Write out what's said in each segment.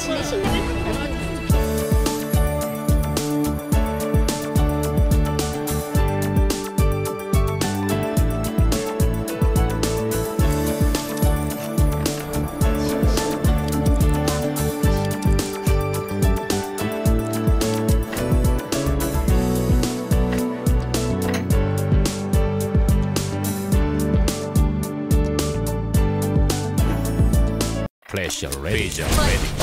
Şimdi şimdi Vision ready.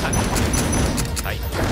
はい。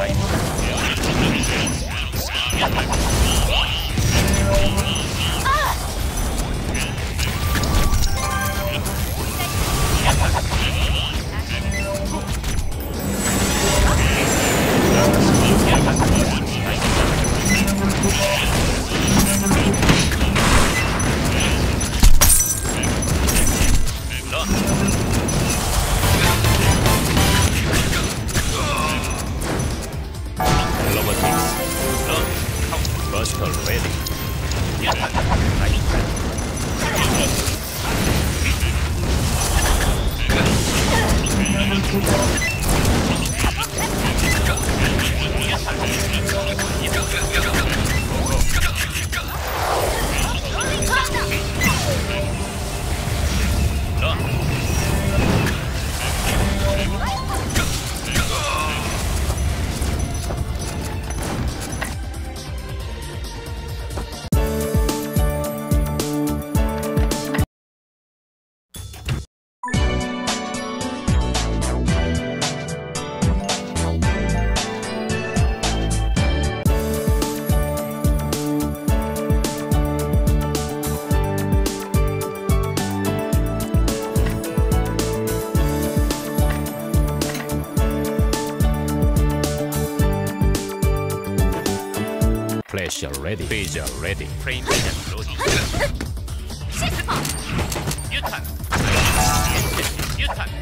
Titan. Flash ready. Laser ready. Frame loading. U-turn. U-turn.